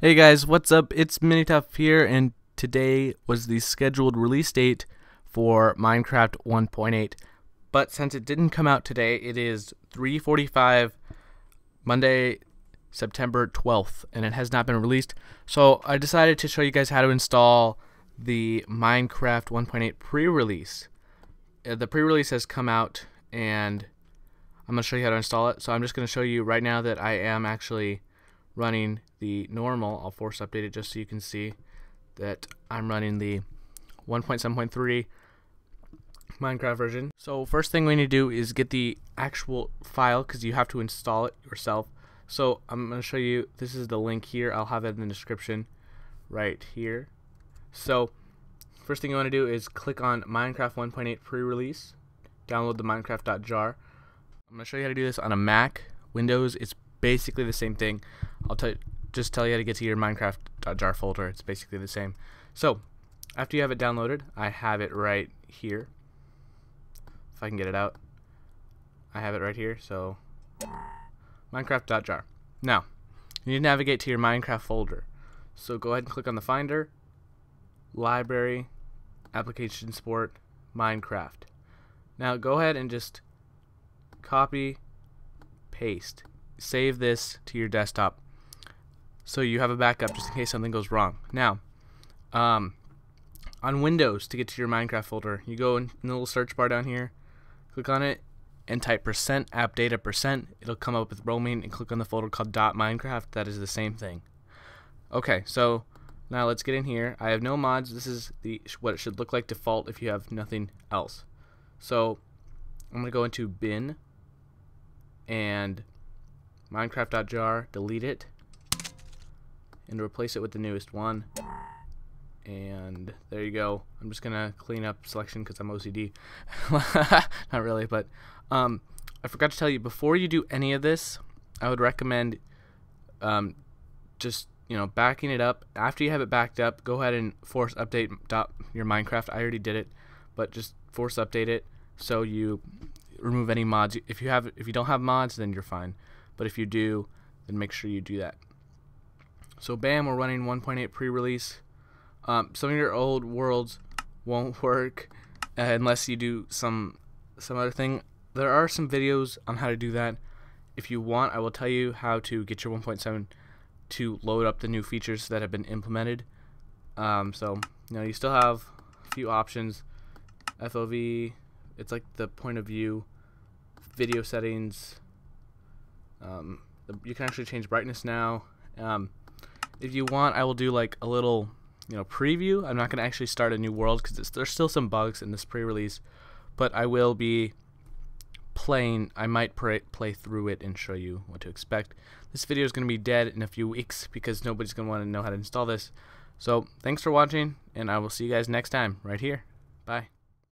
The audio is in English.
Hey guys, what's up? It's Minituff here, and today was the scheduled release date for Minecraft 1.8. But since it didn't come out today, it is 3:45 Monday, September 12th, and it has not been released. So I decided to show you guys how to install the Minecraft 1.8 pre-release. Uh, the pre-release has come out, and I'm gonna show you how to install it. So I'm just gonna show you right now that I am actually running the normal. I'll force update it just so you can see that I'm running the 1.7.3 Minecraft version. So first thing we need to do is get the actual file because you have to install it yourself. So I'm going to show you, this is the link here. I'll have it in the description right here. So first thing you want to do is click on Minecraft 1.8 pre-release, download the minecraft.jar. I'm going to show you how to do this on a Mac, Windows, it's basically the same thing. I'll just tell you how to get to your Minecraft.jar folder. It's basically the same. So, after you have it downloaded, I have it right here. If I can get it out. I have it right here, so Minecraft.jar. Now, you need to navigate to your Minecraft folder. So go ahead and click on the Finder, Library, Application Support, Minecraft. Now go ahead and just copy, paste. Save this to your desktop so you have a backup just in case something goes wrong. Now, um, on Windows to get to your Minecraft folder, you go in the little search bar down here, click on it, and type percent app data percent. It'll come up with roaming, and click on the folder called dot Minecraft. That is the same thing. Okay, so now let's get in here. I have no mods. This is the what it should look like default if you have nothing else. So I'm gonna go into bin and Minecraft.jar, delete it, and replace it with the newest one and there you go I'm just gonna clean up selection because I'm OCD not really but um, I forgot to tell you before you do any of this I would recommend um, just you know backing it up after you have it backed up go ahead and force update your Minecraft I already did it but just force update it so you remove any mods if you have if you don't have mods then you're fine but if you do then make sure you do that so bam, we're running 1.8 pre-release. Um, some of your old worlds won't work uh, unless you do some some other thing. There are some videos on how to do that. If you want, I will tell you how to get your 1.7 to load up the new features that have been implemented. Um, so you know you still have a few options. FOV, it's like the point of view, video settings. Um, you can actually change brightness now. Um, if you want, I will do like a little, you know, preview. I'm not going to actually start a new world because there's still some bugs in this pre-release, but I will be playing. I might play, play through it and show you what to expect. This video is going to be dead in a few weeks because nobody's going to want to know how to install this. So thanks for watching, and I will see you guys next time right here. Bye.